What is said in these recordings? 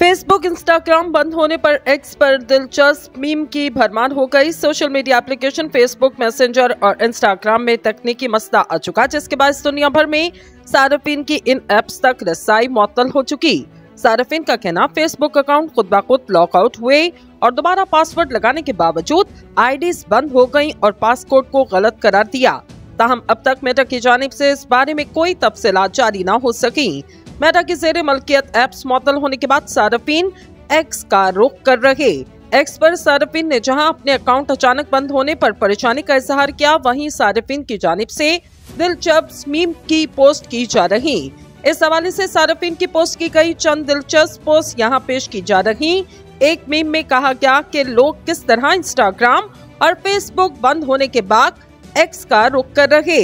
Facebook Instagram बंद होने पर एक्स पर दिलचस्प मीम की भरमार हो गई। Social media application Facebook Messenger और इंस्टाग्राम में तकनीकी मसला आ चुका, जिसके बाद दुनिया भर में सार्फिन की इन एप्स तक रसाई मअतल हो चुकी। सार्फिन का कहना फेसबुक अकाउंट खुद ब खुद लॉकआउट हुए और दोबारा पासवर्ड लगाने के बावजूद आईडीज बंद हो गई और पासकोड को गलत करार दिया। ताहम अब तक मेटा की जानब से इस बारे में कोई तफसीलात जारी न हो सकी। मेटा की जेर मलकियत एप्स मअतल होने के बाद सार्फिन एक्स का रुख कर रहे। एक्स पर सार्फिन ने जहाँ अपने अकाउंट अचानक बंद होने पर परेशानी का इजहार किया, वहीं सार्फिन की जानब से दिलचस्प मीम की पोस्ट की जा रही। इस हवाले से सार्फिन की पोस्ट की गई चंद दिलचस्प पोस्ट यहाँ पेश की जा रही। एक मीम में कहा गया कि लोग किस तरह इंस्टाग्राम और फेसबुक बंद होने के बाद एक्स का रुख कर रहे।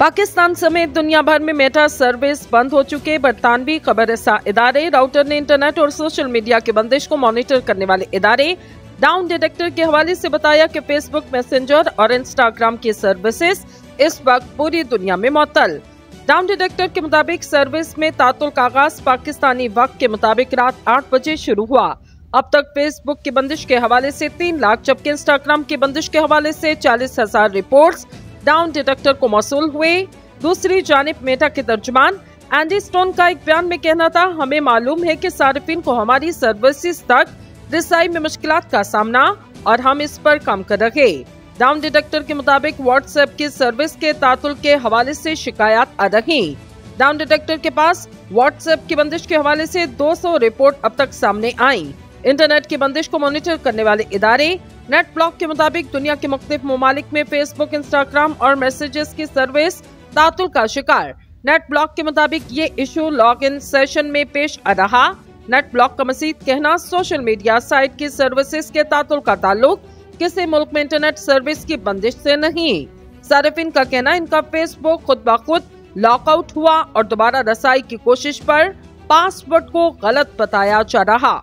पाकिस्तान समेत दुनिया भर में मेटा सर्विस बंद हो चुके बरतानवी खबर इदारे, राउटर ने इंटरनेट और सोशल मीडिया की बंदिश को मॉनिटर करने वाले इदारे, डाउन डिटेक्टर के हवाले से बताया कि फेसबुक मैसेंजर और इंस्टाग्राम की सर्विसेज़ इस वक्त पूरी दुनिया में मअतल डाउन डिटेक्टर के मुताबिक सर्विस में तातुल का आगाज़ पाकिस्तानी वक्त के मुताबिक रात आठ बजे शुरू हुआ। अब तक फेसबुक की बंदिश के हवाले से तीन लाख, जबकि इंस्टाग्राम की बंदिश के हवाले से चालीस हज़ार रिपोर्ट डाउन डिटेक्टर को मौसू हुए। दूसरी जानब मेटा के तर्जमान, एंडी स्टोन का एक बयान में कहना था, हमें मालूम है कि सार्फिन को हमारी सर्विसेज़ तक रिसाई में मुश्किल का सामना और हम इस पर काम कर रहे डाउन डिटेक्टर के मुताबिक व्हाट्सएप की सर्विस के तातुल के हवाले से शिकायत आ रही। डाउन डिटेक्टर के पास व्हाट्सएप की बंदिश के हवाले से 200 रिपोर्ट अब तक सामने आई। इंटरनेट की बंदिश को मॉनिटर करने वाले इदारे नेट ब्लॉक के मुताबिक दुनिया के मुख्तलिफ़ ममालिक में फेसबुक इंस्टाग्राम और मैसेजेस की सर्विस तातुल का शिकार। नेट ब्लॉक के मुताबिक ये इशू लॉग इन सेशन में पेश आ रहा। नेट ब्लॉक का मजीद कहना सोशल मीडिया साइट की सर्विसेज़ के तातुल का ताल्लुक किसी मुल्क में इंटरनेट सर्विस की बंदिश से नहीं। सार्फिन का कहना, इनका फेसबुक खुद ब खुद लॉकआउट हुआ और दोबारा रसाई की कोशिश पर पासवर्ड को गलत बताया जा रहा।